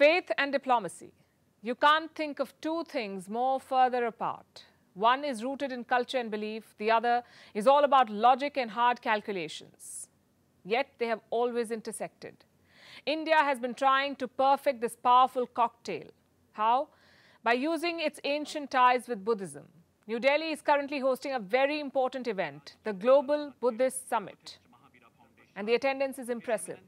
Faith and diplomacy. You can't think of two things more further apart. One is rooted in culture and belief, the other is all about logic and hard calculations. Yet they have always intersected. India has been trying to perfect this powerful cocktail. How? By using its ancient ties with Buddhism. New Delhi is currently hosting a very important event, the Global Buddhist Summit. And the attendance is impressive.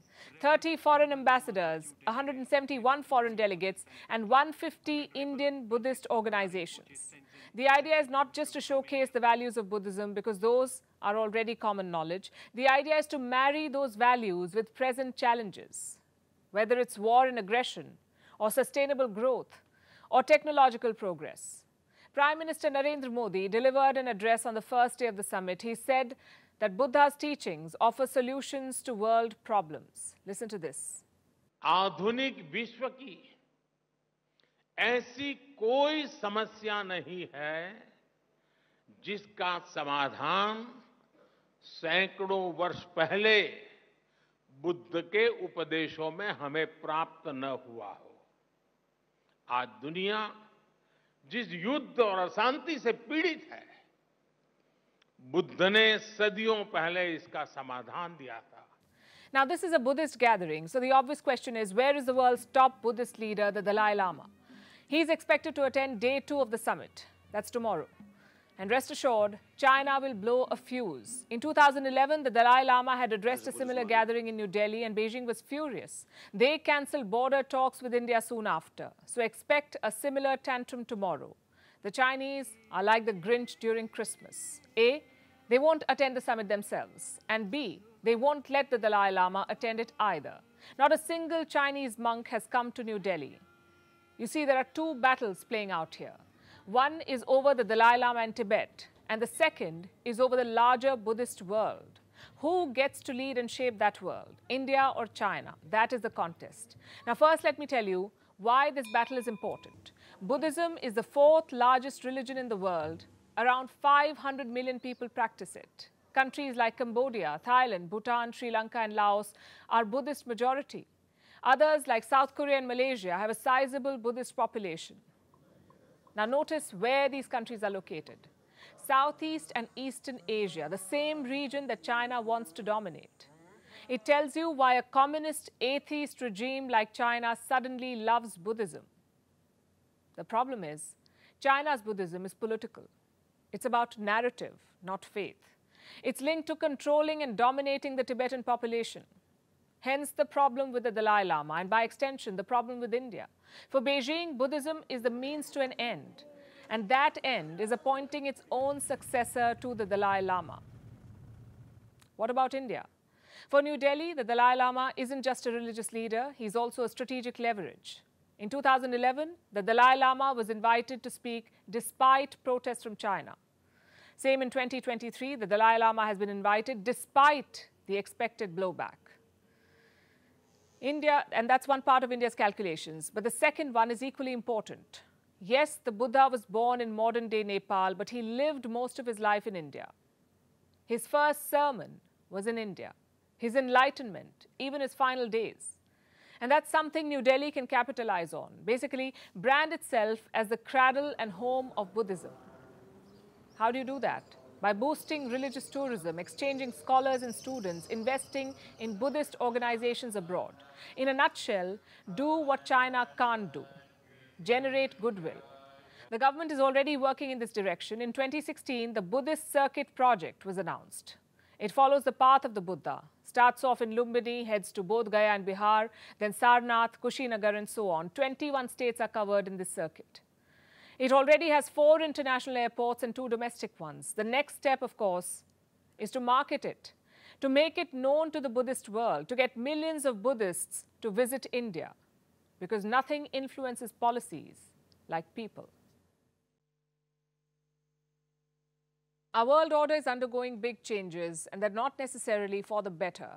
30 foreign ambassadors, 171 foreign delegates, and 150 Indian Buddhist organizations. The idea is not just to showcase the values of Buddhism because those are already common knowledge. The idea is to marry those values with present challenges, whether it's war and aggression, or sustainable growth, or technological progress. Prime Minister Narendra Modi delivered an address on the first day of the summit. He said that Buddha's teachings offer solutions to world problems. Listen to this. आधुनिक विश्व की ऐसी कोई समस्या नहीं है जिसका समाधान सैकड़ों वर्ष पहले बुद्ध के उपदेशों में हमें प्राप्त न हुआ हो आज दुनिया जिस युद्ध और अशांति से पीड़ित है बुद्ध ने सदियों पहले इसका समाधान दिया था Now, this is a Buddhist gathering, so the obvious question is where is the world's top Buddhist leader, the Dalai Lama? He's expected to attend day two of the summit. That's tomorrow. And rest assured, China will blow a fuse. In 2011, the Dalai Lama had addressed a similar gathering in New Delhi, and Beijing was furious. They cancelled border talks with India soon after. So expect a similar tantrum tomorrow. The Chinese are like the Grinch during Christmas. A. They won't attend the summit themselves. And B. They won't let the Dalai Lama attend it either. Not a single Chinese monk has come to New Delhi. You see, there are two battles playing out here. One is over the Dalai Lama and Tibet, and the second is over the larger Buddhist world. Who gets to lead and shape that world, India or China? That is the contest. Now, first, let me tell you why this battle is important. Buddhism is the fourth largest religion in the world. Around 500 million people practice it. Countries like Cambodia, Thailand, Bhutan, Sri Lanka, and Laos are Buddhist majority. Others, like South Korea and Malaysia, have a sizable Buddhist population. Now, notice where these countries are located. Southeast and Eastern Asia, the same region that China wants to dominate. It tells you why a communist atheist regime like China suddenly loves Buddhism. The problem is, China's Buddhism is political. It's about narrative, not faith. It's linked to controlling and dominating the Tibetan population. Hence the problem with the Dalai Lama and by extension the problem with India. For Beijing, Buddhism is the means to an end. And that end is appointing its own successor to the Dalai Lama. What about India? For New Delhi, the Dalai Lama isn't just a religious leader, he's also a strategic leverage. In 2011, the Dalai Lama was invited to speak despite protests from China. Same in 2023, the Dalai Lama has been invited despite the expected blowback. India, and that's one part of India's calculations, but the second one is equally important. Yes, the Buddha was born in modern day Nepal, but he lived most of his life in India. His first sermon was in India, his enlightenment, even his final days. And that's something New Delhi can capitalize on. Basically, brand itself as the cradle and home of Buddhism. How do you do that? By boosting religious tourism, exchanging scholars and students, investing in Buddhist organizations abroad. In a nutshell, do what China can't do generate goodwill. The government is already working in this direction. In 2016, the Buddhist Circuit Project was announced. It follows the path of the Buddha, starts off in Lumbini, heads to Bodh Gaya and Bihar, then Sarnath, Kushinagar, and so on. 21 states are covered in this circuit. It already has four international airports and two domestic ones. The next step, of course, is to market it, to make it known to the Buddhist world, to get millions of Buddhists to visit India, because nothing influences policies like people. Our world order is undergoing big changes, and they're not necessarily for the better.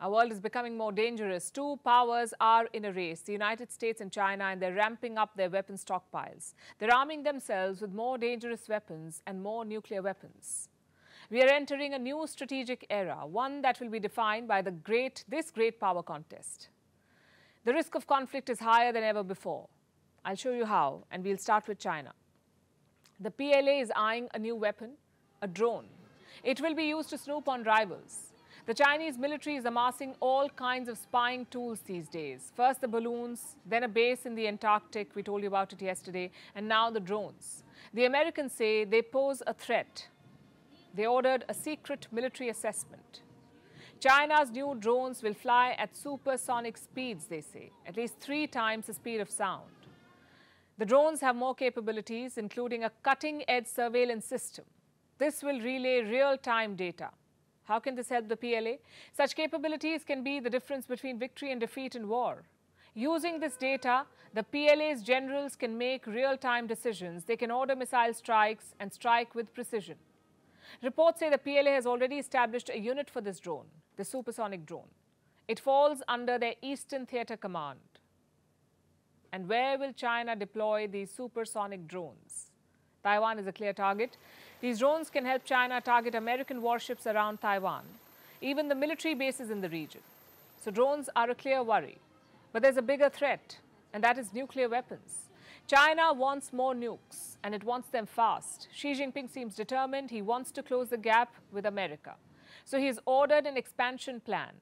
Our world is becoming more dangerous. Two powers are in a race, the United States and China, and they're ramping up their weapon stockpiles. They're arming themselves with more dangerous weapons and more nuclear weapons. We are entering a new strategic era, one that will be defined by the great, this great power contest. the risk of conflict is higher than ever before. I'll show you how, and we'll start with China. The PLA is eyeing a new weapon, a drone. It will be used to snoop on rivals. The Chinese military is amassing all kinds of spying tools these days. First the balloons, then a base in the Antarctic, we told you about it yesterday, and now the drones. The Americans say they pose a threat. They ordered a secret military assessment. China's new drones will fly at supersonic speeds, they say, at least three times the speed of sound. The drones have more capabilities, including a cutting-edge surveillance system. This will relay real-time data. How can this help the PLA? Such capabilities can be the difference between victory and defeat in war. Using this data, the PLA's generals can make real-time decisions. They can order missile strikes and strike with precision. Reports say the PLA has already established a unit for this drone, the supersonic drone. It falls under their Eastern Theater Command. And where will China deploy these supersonic drones? Taiwan is a clear target. These drones can help China target American warships around Taiwan, even the military bases in the region. So drones are a clear worry. But there's a bigger threat, and that is nuclear weapons. China wants more nukes, and it wants them fast. Xi Jinping seems determined. He wants to close the gap with America. So he's ordered an expansion plan.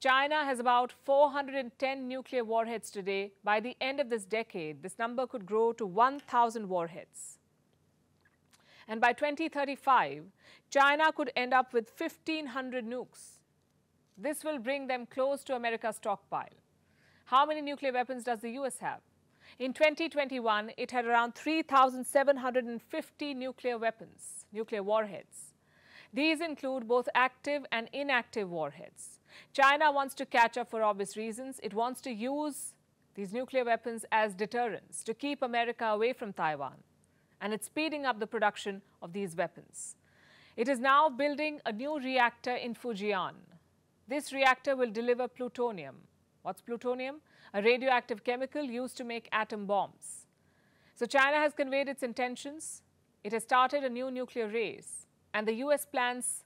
China has about 410 nuclear warheads today. By the end of this decade, this number could grow to 1,000 warheads. And by 2035, China could end up with 1,500 nukes. This will bring them close to America's stockpile. How many nuclear weapons does the US have? In 2021, it had around 3,750 nuclear weapons, nuclear warheads. These include both active and inactive warheads. China wants to catch up for obvious reasons. It wants to use these nuclear weapons as deterrence to keep America away from Taiwan and it's speeding up the production of these weapons. It is now building a new reactor in Fujian. This reactor will deliver plutonium. What's plutonium? A radioactive chemical used to make atom bombs. So China has conveyed its intentions. It has started a new nuclear race, and the US plans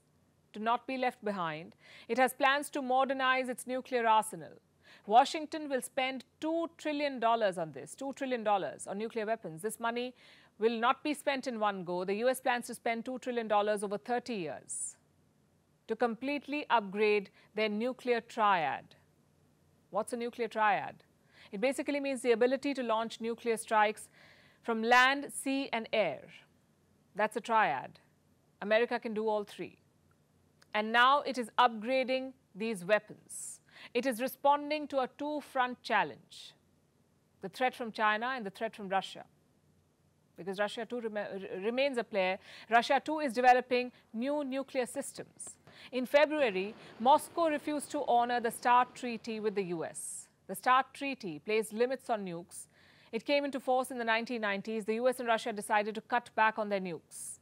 to not be left behind. It has plans to modernize its nuclear arsenal. Washington will spend $2 trillion on this, $2 trillion on nuclear weapons. This money will not be spent in one go. The US plans to spend $2 trillion over 30 years to completely upgrade their nuclear triad. What's a nuclear triad? It basically means the ability to launch nuclear strikes from land, sea, and air. That's a triad. America can do all three. And now it is upgrading these weapons. It is responding to a two front challenge the threat from China and the threat from Russia because Russia too rem remains a player. Russia too is developing new nuclear systems. In February, Moscow refused to honor the START treaty with the US. The START treaty placed limits on nukes. It came into force in the 1990s. The US and Russia decided to cut back on their nukes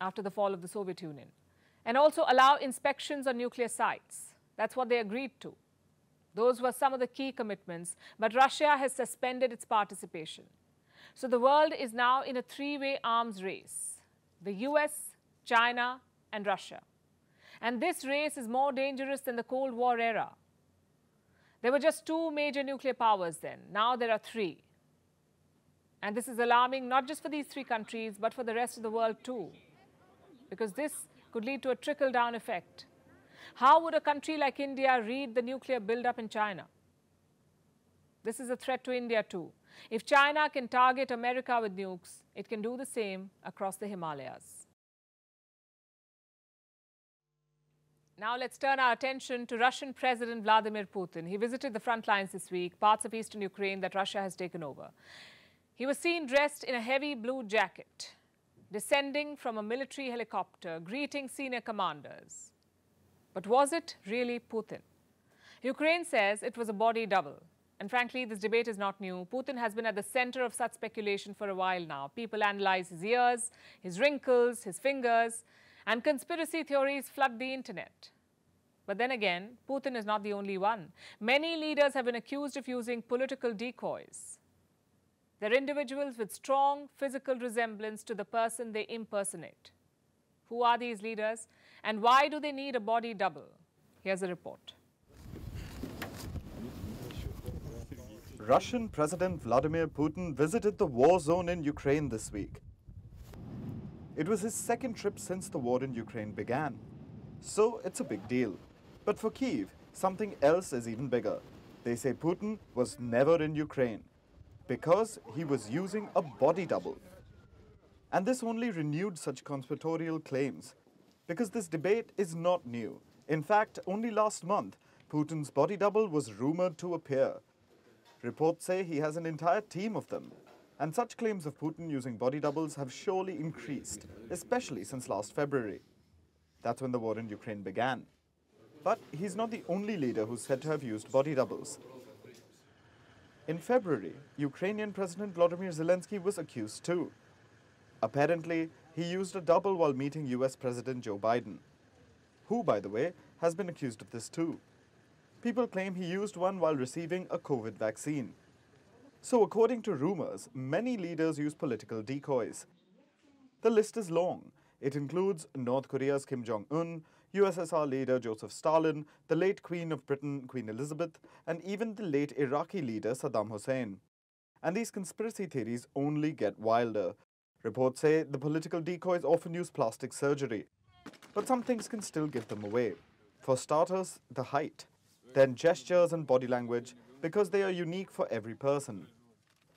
after the fall of the Soviet Union and also allow inspections on nuclear sites. That's what they agreed to. Those were some of the key commitments, but Russia has suspended its participation. So the world is now in a three-way arms race, the US, China and Russia. And this race is more dangerous than the Cold War era. There were just two major nuclear powers then. Now there are three. And this is alarming not just for these three countries, but for the rest of the world too. Because this could lead to a trickle-down effect. How would a country like India read the nuclear buildup in China? This is a threat to India too. If China can target America with nukes, it can do the same across the Himalayas. Now let's turn our attention to Russian President Vladimir Putin. He visited the front lines this week, parts of eastern Ukraine that Russia has taken over. He was seen dressed in a heavy blue jacket, descending from a military helicopter, greeting senior commanders. But was it really Putin? Ukraine says it was a body double. And frankly, this debate is not new. Putin has been at the center of such speculation for a while now. People analyze his ears, his wrinkles, his fingers, and conspiracy theories flood the internet. But then again, Putin is not the only one. Many leaders have been accused of using political decoys. They're individuals with strong physical resemblance to the person they impersonate. Who are these leaders and why do they need a body double? Here's a report. Russian President Vladimir Putin visited the war zone in Ukraine this week. It was his second trip since the war in Ukraine began. So it's a big deal. But for Kiev, something else is even bigger. They say Putin was never in Ukraine because he was using a body double. And this only renewed such conspiratorial claims because this debate is not new. In fact, only last month, Putin's body double was rumored to appear. Reports say he has an entire team of them. And such claims of Putin using body doubles have surely increased, especially since last February. That's when the war in Ukraine began. But he's not the only leader who's said to have used body doubles. In February, Ukrainian President Vladimir Zelensky was accused too. Apparently, he used a double while meeting US President Joe Biden, who, by the way, has been accused of this too. People claim he used one while receiving a COVID vaccine. So, according to rumors, many leaders use political decoys. The list is long. It includes North Korea's Kim Jong un, USSR leader Joseph Stalin, the late Queen of Britain, Queen Elizabeth, and even the late Iraqi leader Saddam Hussein. And these conspiracy theories only get wilder. Reports say the political decoys often use plastic surgery. But some things can still give them away. For starters, the height, then gestures and body language, because they are unique for every person.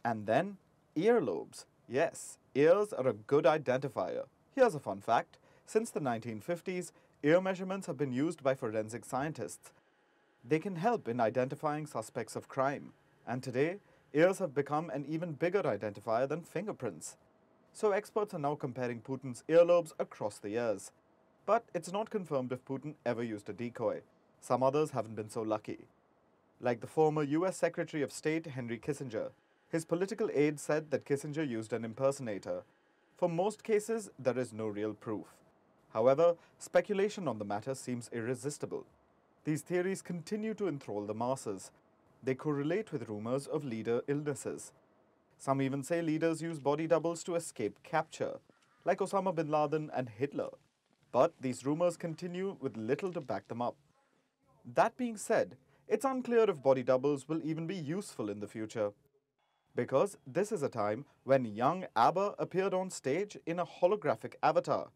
And then, earlobes. Yes, ears are a good identifier. Here's a fun fact. Since the 1950s, ear measurements have been used by forensic scientists. They can help in identifying suspects of crime. And today, ears have become an even bigger identifier than fingerprints. So experts are now comparing Putin's earlobes across the years. But it's not confirmed if Putin ever used a decoy. Some others haven't been so lucky. Like the former US Secretary of State Henry Kissinger, his political aide said that Kissinger used an impersonator. For most cases, there is no real proof. However, speculation on the matter seems irresistible. These theories continue to enthrall the masses. They correlate with rumors of leader illnesses. Some even say leaders use body doubles to escape capture, like Osama bin Laden and Hitler. But these rumors continue with little to back them up. That being said, it's unclear if body doubles will even be useful in the future. Because this is a time when young ABBA appeared on stage in a holographic avatar.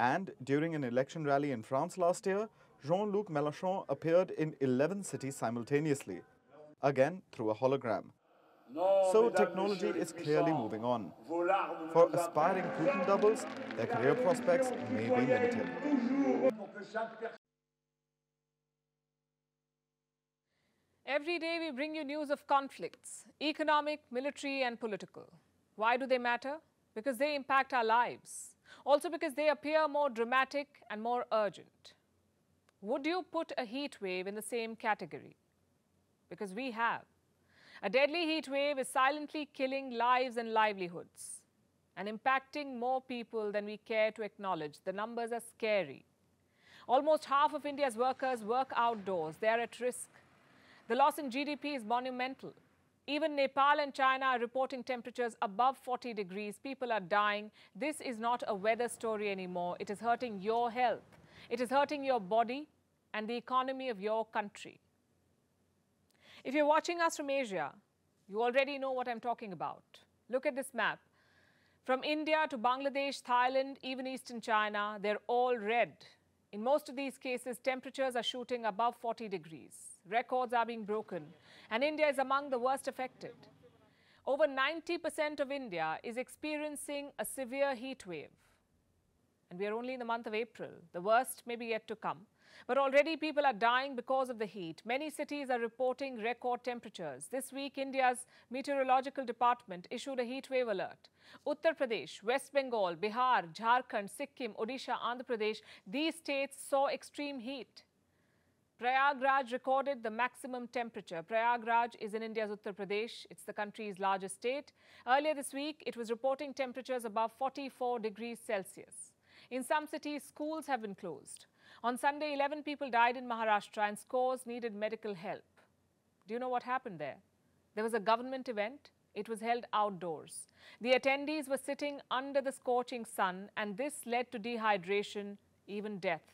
And during an election rally in France last year, Jean Luc Mélenchon appeared in 11 cities simultaneously, again through a hologram. So technology is clearly moving on. For aspiring Putin doubles, their career prospects may be limited. Every day we bring you news of conflicts, economic, military and political. Why do they matter? Because they impact our lives. Also because they appear more dramatic and more urgent. Would you put a heat wave in the same category? Because we have. A deadly heat wave is silently killing lives and livelihoods and impacting more people than we care to acknowledge. The numbers are scary. Almost half of India's workers work outdoors. They are at risk. The loss in GDP is monumental. Even Nepal and China are reporting temperatures above 40 degrees. People are dying. This is not a weather story anymore. It is hurting your health. It is hurting your body and the economy of your country. If you're watching us from Asia, you already know what I'm talking about. Look at this map. From India to Bangladesh, Thailand, even Eastern China, they're all red. In most of these cases, temperatures are shooting above 40 degrees. Records are being broken, and India is among the worst affected. Over 90% of India is experiencing a severe heat wave. And we are only in the month of April. The worst may be yet to come. But already people are dying because of the heat. Many cities are reporting record temperatures. This week, India's meteorological department issued a heat wave alert. Uttar Pradesh, West Bengal, Bihar, Jharkhand, Sikkim, Odisha, Andhra Pradesh, these states saw extreme heat. Prayagraj recorded the maximum temperature. Prayagraj is in India's Uttar Pradesh. It's the country's largest state. Earlier this week, it was reporting temperatures above 44 degrees Celsius. In some cities, schools have been closed. On Sunday, 11 people died in Maharashtra and scores needed medical help. Do you know what happened there? There was a government event. It was held outdoors. The attendees were sitting under the scorching sun, and this led to dehydration, even death.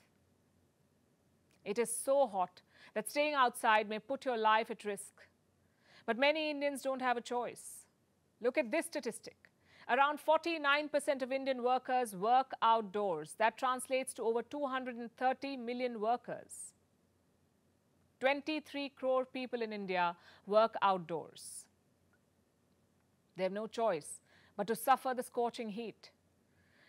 It is so hot that staying outside may put your life at risk. But many Indians don't have a choice. Look at this statistic. Around 49% of Indian workers work outdoors. That translates to over 230 million workers. 23 crore people in India work outdoors. They have no choice but to suffer the scorching heat.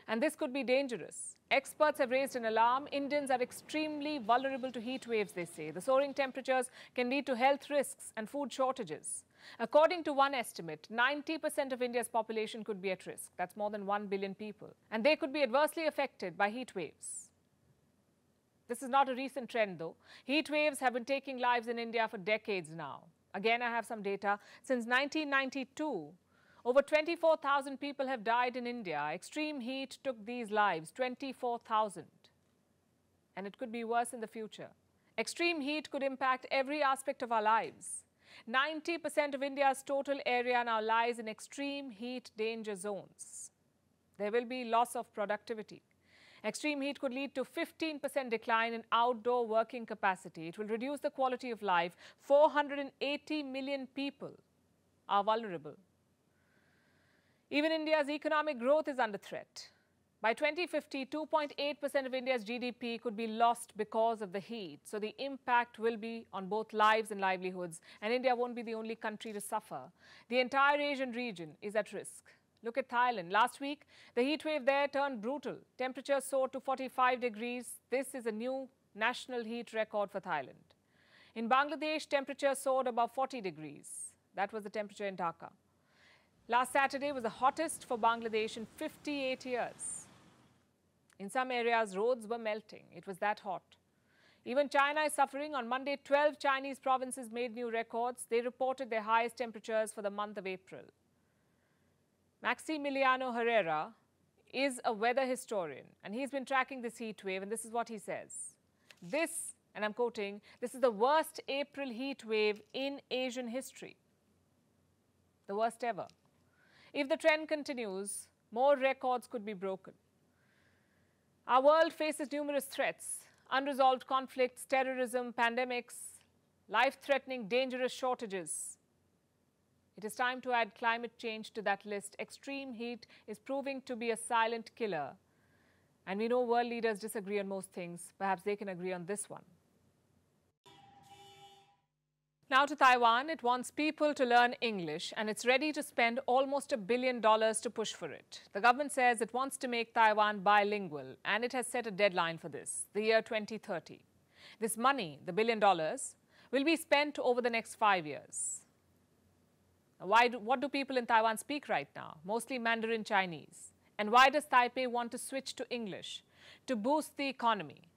And this could be dangerous. Experts have raised an alarm. Indians are extremely vulnerable to heat waves, they say. The soaring temperatures can lead to health risks and food shortages. According to one estimate, 90% of India's population could be at risk. That's more than 1 billion people. And they could be adversely affected by heat waves. This is not a recent trend, though. Heat waves have been taking lives in India for decades now. Again, I have some data. Since 1992, over 24,000 people have died in India. Extreme heat took these lives, 24,000. And it could be worse in the future. Extreme heat could impact every aspect of our lives. 90% of India's total area now lies in extreme heat danger zones. There will be loss of productivity. Extreme heat could lead to 15% decline in outdoor working capacity. It will reduce the quality of life. 480 million people are vulnerable. Even India's economic growth is under threat. By 2050, 2.8% of India's GDP could be lost because of the heat. So the impact will be on both lives and livelihoods. And India won't be the only country to suffer. The entire Asian region is at risk. Look at Thailand. Last week, the heat wave there turned brutal. Temperatures soared to 45 degrees. This is a new national heat record for Thailand. In Bangladesh, temperatures soared above 40 degrees. That was the temperature in Dhaka. Last Saturday was the hottest for Bangladesh in 58 years. In some areas, roads were melting. It was that hot. Even China is suffering. On Monday, 12 Chinese provinces made new records. They reported their highest temperatures for the month of April. Maximiliano Herrera is a weather historian, and he's been tracking this heat wave, and this is what he says. This, and I'm quoting, this is the worst April heat wave in Asian history. The worst ever. If the trend continues, more records could be broken. Our world faces numerous threats unresolved conflicts, terrorism, pandemics, life threatening, dangerous shortages. It is time to add climate change to that list. Extreme heat is proving to be a silent killer. And we know world leaders disagree on most things. Perhaps they can agree on this one. Now to Taiwan, it wants people to learn English and it's ready to spend almost a billion dollars to push for it. The government says it wants to make Taiwan bilingual and it has set a deadline for this, the year 2030. This money, the billion dollars, will be spent over the next five years. Why do, what do people in Taiwan speak right now? Mostly Mandarin Chinese. And why does Taipei want to switch to English? To boost the economy.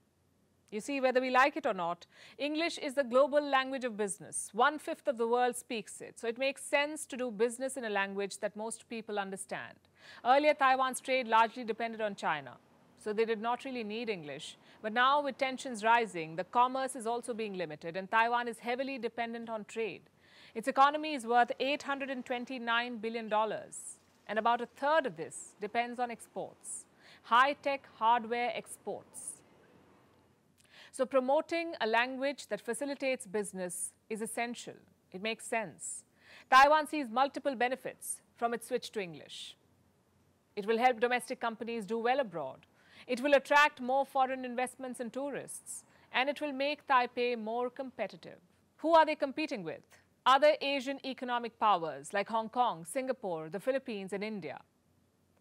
You see, whether we like it or not, English is the global language of business. One fifth of the world speaks it, so it makes sense to do business in a language that most people understand. Earlier, Taiwan's trade largely depended on China, so they did not really need English. But now, with tensions rising, the commerce is also being limited, and Taiwan is heavily dependent on trade. Its economy is worth $829 billion, and about a third of this depends on exports high tech hardware exports. So promoting a language that facilitates business is essential. It makes sense. Taiwan sees multiple benefits from its switch to English. It will help domestic companies do well abroad. It will attract more foreign investments and tourists. And it will make Taipei more competitive. Who are they competing with? Other Asian economic powers like Hong Kong, Singapore, the Philippines, and India.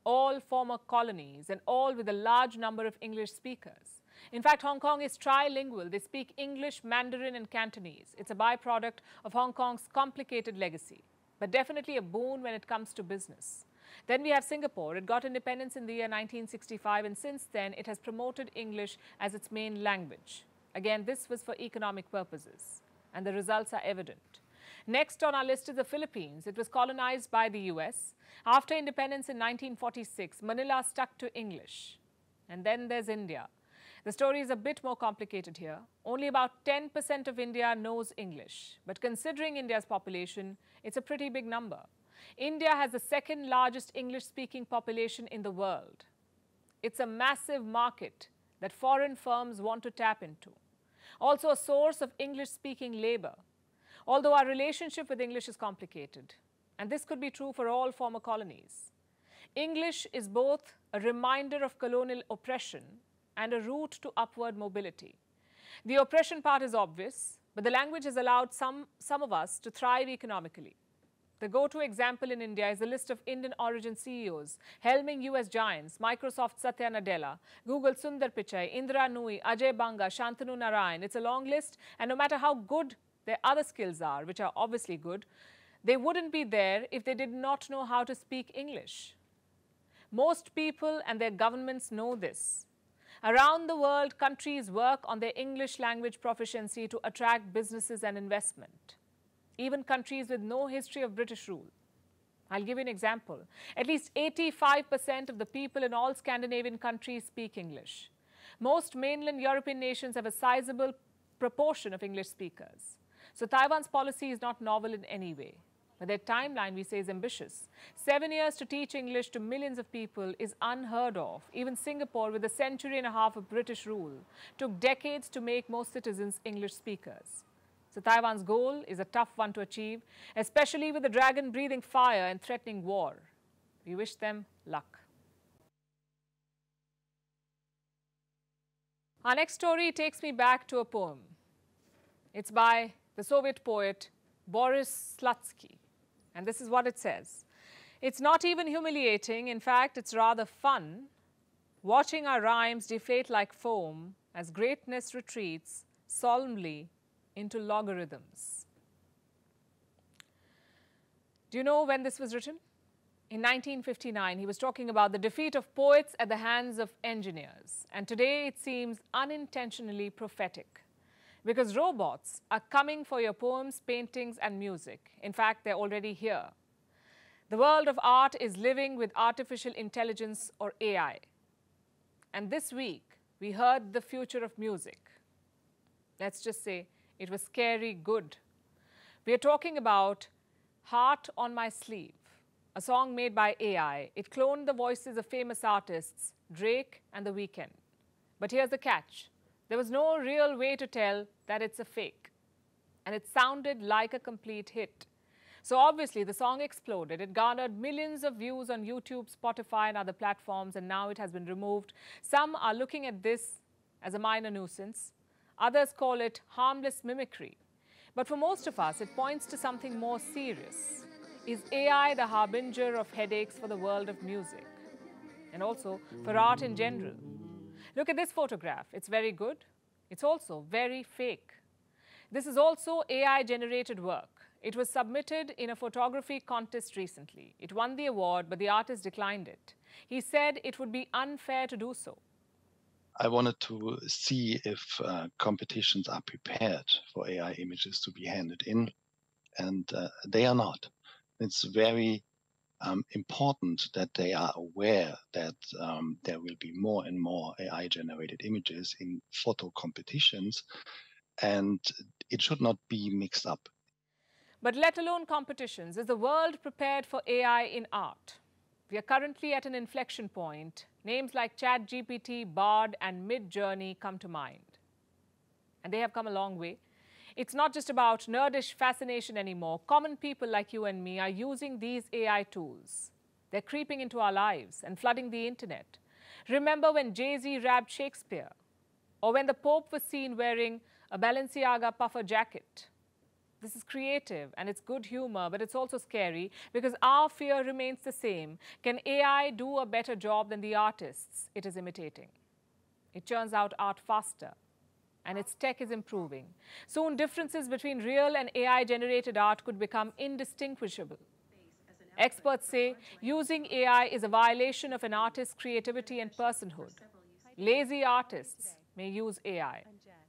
All former colonies and all with a large number of English speakers. In fact, Hong Kong is trilingual. They speak English, Mandarin, and Cantonese. It's a byproduct of Hong Kong's complicated legacy, but definitely a boon when it comes to business. Then we have Singapore. It got independence in the year 1965, and since then it has promoted English as its main language. Again, this was for economic purposes, and the results are evident. Next on our list is the Philippines. It was colonized by the US. After independence in 1946, Manila stuck to English. And then there's India. The story is a bit more complicated here. Only about 10% of India knows English. But considering India's population, it's a pretty big number. India has the second largest English speaking population in the world. It's a massive market that foreign firms want to tap into. Also, a source of English speaking labor. although our relationship with English is complicated. And this could be true for all former colonies. English is both a reminder of colonial oppression and a route to upward mobility. The oppression part is obvious, but the language has allowed some, some of us to thrive economically. The go-to example in India is a list of Indian origin CEOs, helming US giants, Microsoft Satya Nadella, Google Sundar Pichai, Indra Nooyi, Ajay Banga, Shantanu Narayan. It's a long list, and no matter how good their other skills are, which are obviously good, they wouldn't be there if they did not know how to speak English. Most people and their governments know this. Around the world, countries work on their English language proficiency to attract businesses and investment even countries with no history of British rule. I'll give you an example. At least 85% of the people in all Scandinavian countries speak English. Most mainland European nations have a sizable proportion of English speakers. So Taiwan's policy is not novel in any way. But their timeline, we say, is ambitious. Seven years to teach English to millions of people is unheard of. Even Singapore, with a century and a half of British rule, took decades to make most citizens English speakers. So Taiwan's goal is a tough one to achieve, especially with the dragon breathing fire and threatening war. We wish them luck. Our next story takes me back to a poem. It's by the Soviet poet Boris Slutsky. And this is what it says. It's not even humiliating. In fact, it's rather fun watching our rhymes deflate like foam as greatness retreats solemnly into logarithms. Do you know when this was written? In 1959, he was talking about the defeat of poets at the hands of engineers. And today it seems unintentionally prophetic because robots are coming for your poems, paintings, and music. In fact, they're already here. The world of art is living with artificial intelligence or AI. And this week, we heard the future of music. Let's just say it was scary good. We are talking about Heart on My Sleeve, a song made by AI. It cloned the voices of famous artists, Drake and The Weeknd. But here's the catch. There was no real way to tell that it's a fake. And it sounded like a complete hit. So obviously the song exploded. It garnered millions of views on YouTube, Spotify and other platforms and now it has been removed. Some are looking at this as a minor nuisance. Others call it harmless mimicry. But for most of us, it points to something more serious. Is AI the harbinger of headaches for the world of music? And also for art in general? Look at this photograph. It's very good. It's also very fake. This is also AI generated work. It was submitted in a photography contest recently. It won the award, but the artist declined it. He said it would be unfair to do so. I wanted to see if uh, competitions are prepared for AI images to be handed in, and uh, they are not. It's very um, important that they are aware that um, there will be more and more AI generated images in photo competitions, and it should not be mixed up. But let alone competitions, is the world prepared for AI in art? We are currently at an inflection point. Names like ChatGPT, Bard, and Midjourney come to mind. And they have come a long way. It's not just about nerdish fascination anymore. Common people like you and me are using these AI tools. They're creeping into our lives and flooding the internet. Remember when Jay-Z rapped Shakespeare? Or when the Pope was seen wearing a Balenciaga puffer jacket? This is creative and it's good humor, but it's also scary because our fear remains the same. Can AI do a better job than the artists it is imitating? It churns out art faster and its tech is improving. Soon, differences between real and AI generated art could become indistinguishable. Experts say using AI is a violation of an artist's creativity and personhood. Lazy artists may use AI,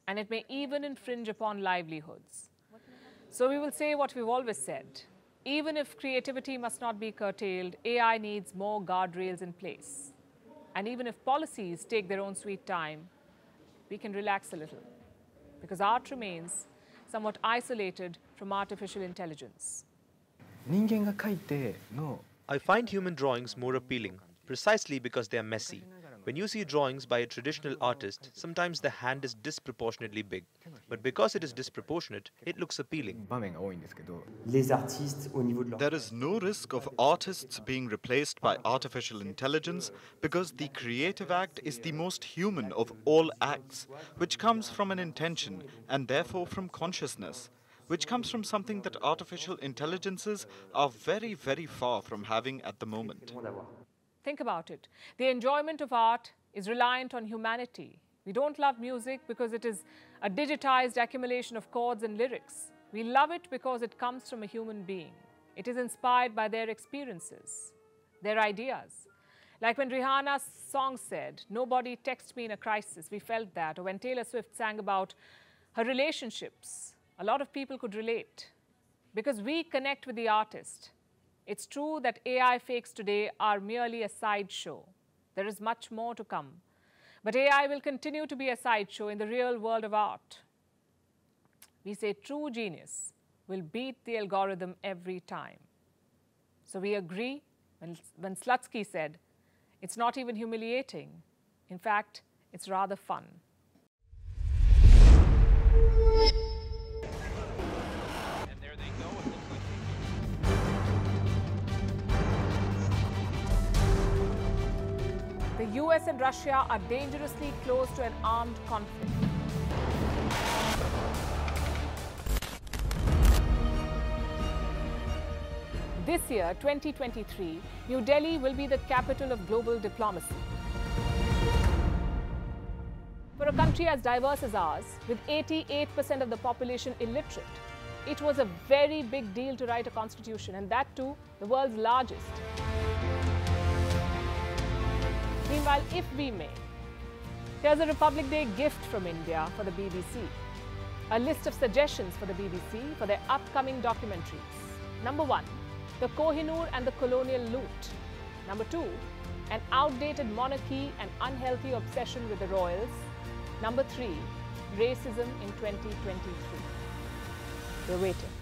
and it may even infringe upon livelihoods. So we will say what we've always said. Even if creativity must not be curtailed, AI needs more guardrails in place. And even if policies take their own sweet time, we can relax a little because art remains somewhat isolated from artificial intelligence. I find human drawings more appealing precisely because they are messy. When you see drawings by a traditional artist, sometimes the hand is disproportionately big. But because it is disproportionate, it looks appealing. There is no risk of artists being replaced by artificial intelligence because the creative act is the most human of all acts, which comes from an intention and therefore from consciousness, which comes from something that artificial intelligences are very, very far from having at the moment. Think about it. The enjoyment of art is reliant on humanity. We don't love music because it is a digitized accumulation of chords and lyrics. We love it because it comes from a human being. It is inspired by their experiences, their ideas. Like when Rihanna's song said, Nobody texts me in a crisis, we felt that. Or when Taylor Swift sang about her relationships, a lot of people could relate because we connect with the artist. It's true that AI fakes today are merely a sideshow. There is much more to come. But AI will continue to be a sideshow in the real world of art. We say true genius will beat the algorithm every time. So we agree when, when Slutsky said, it's not even humiliating. In fact, it's rather fun. US and Russia are dangerously close to an armed conflict. This year, 2023, New Delhi will be the capital of global diplomacy. For a country as diverse as ours, with 88% of the population illiterate, it was a very big deal to write a constitution, and that too, the world's largest. Meanwhile, if we may, here's a Republic Day gift from India for the BBC. A list of suggestions for the BBC for their upcoming documentaries. Number one, the Kohinoor and the colonial loot. Number two, an outdated monarchy and unhealthy obsession with the royals. Number three, racism in 2023. We're waiting.